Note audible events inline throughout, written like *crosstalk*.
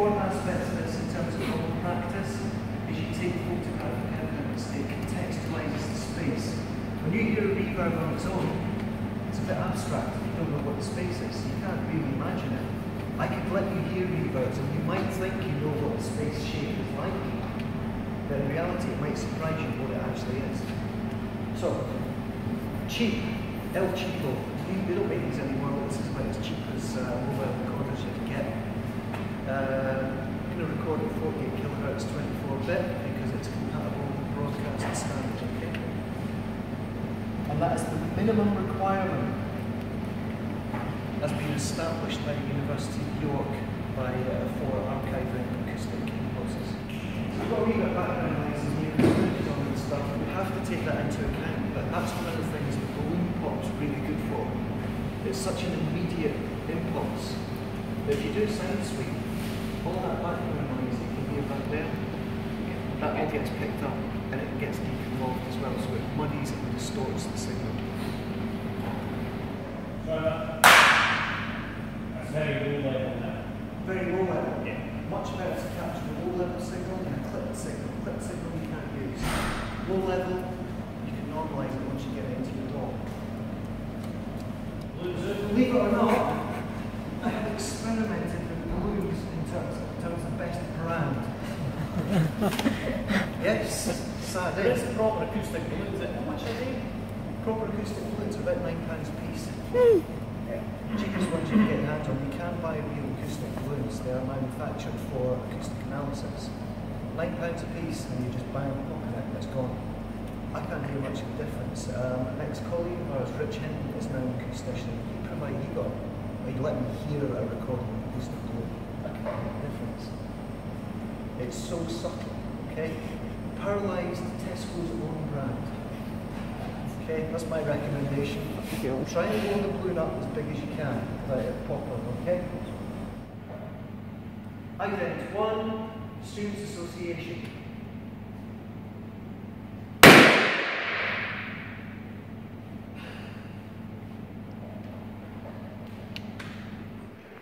important aspects of this in terms of normal practice is you take photographic evidence, it contextualises the space. When you hear a reverb on its own, it's a bit abstract. You don't know what the space is. You can't really imagine it. I could let you hear reverbs and you might think you know what the space shape is like. But in reality, it might surprise you what it actually is. So, cheap, El Cheapo. We, don't make these anymore, this is about as cheap as uh, mobile recorders you can get. Uh, I'm going to record at 48 kilohertz 24 bit because it's compatible with broadcast standard, okay? And that is the minimum requirement that's been established by the University of York by, uh, for archiving acoustic impulses. We've got a wee bit of background noise and new images on and stuff. We have to take that into account, but that's one of the things the balloon pop's really good for. It's such an immediate impulse if you do sound sweep, all that background noise you can hear back there, that all gets picked up and it gets deconvolved as well, so it muddies and distorts the signal. So that, that's very low level now. Very low level. Yeah. Much better to capture the low level signal than a clipped signal. Clipped signal you can't use. Low level, you can normalise it once you get it into your DAW. Believe it or not, I have experimented with balloons in terms, in terms of best brand. *laughs* yes, sad There is. is proper acoustic balloons. How much are they? Proper acoustic balloons are about nine pounds a piece. Yeah. Cheapest ones you can get your hands on. You can buy real acoustic balloons. They are manufactured for acoustic analysis. Nine pounds a piece, and you just bang a pocket it and it's gone. I can't hear much of a difference. Um, an ex-colleague of ours, Rich Hinton, is now an acoustician. He provided, he got, he let me hear a recording of acoustic balloon. I can't hear the difference. It's so subtle, okay? Paralysed Tesco's own brand. Okay, that's my recommendation. Try and blow the balloon up as big as you can without it popping, okay? Ident 1, Students Association.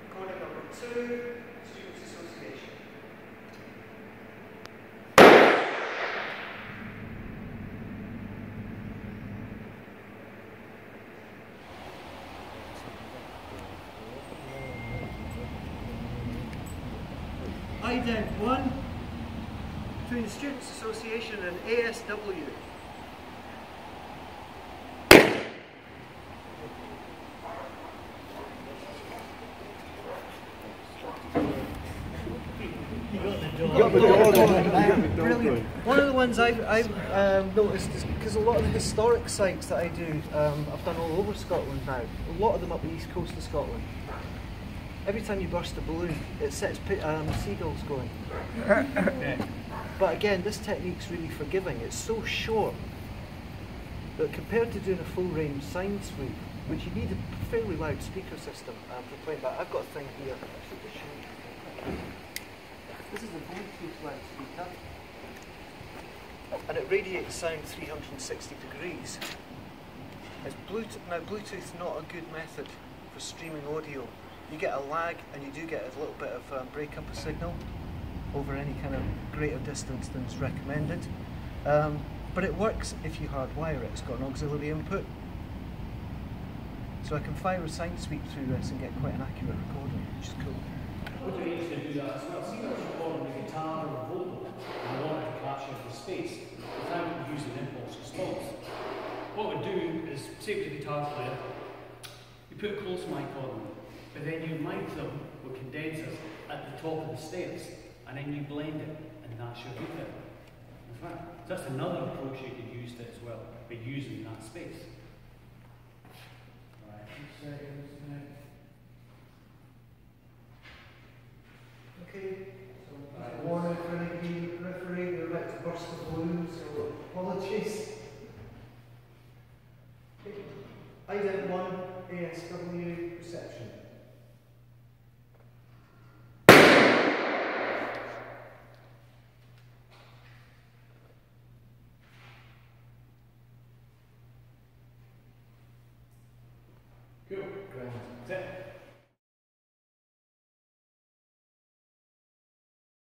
Recording number 2, Students Association. Ident 1 between the Students Association and ASW. Brilliant. One of the ones I've, I've um, noticed is because a lot of the historic sites that I do, um, I've done all over Scotland now. A lot of them up the east coast of Scotland. Every time you burst a balloon, it sets um, seagulls going. *laughs* But again, this technique's really forgiving. It's so short that compared to doing a full range sine sweep, which you need a fairly loud speaker system um, for playing back. I've got a thing here. I should just show you. This is a Bluetooth loudspeaker, and it radiates sound 360 degrees. It's Bluetooth. Now, Bluetooth's not a good method for streaming audio. You get a lag, and you do get a little bit of um, breakup of signal over any kind of greater distance than is recommended. Um, but it works if you hardwire it. It's got an auxiliary input. So I can fire a sine sweep through this and get quite an accurate recording, which is cool. What we need to do that as well. See, was recording the guitar or a vocal, and I wanted to capture the space without using impulse response. What we do is, say with the guitar player, you put a close mic on but then you mic them with condensers at the top of the stairs, and then you blend it, and that's your reverb. That's right. So that's another approach you could use to it as well, by using that space. Right, two seconds, minute. Okay, so uh, warning for any in the periphery, we're about to burst the balloon, so apologies. Okay. Ident 1, ASW reception.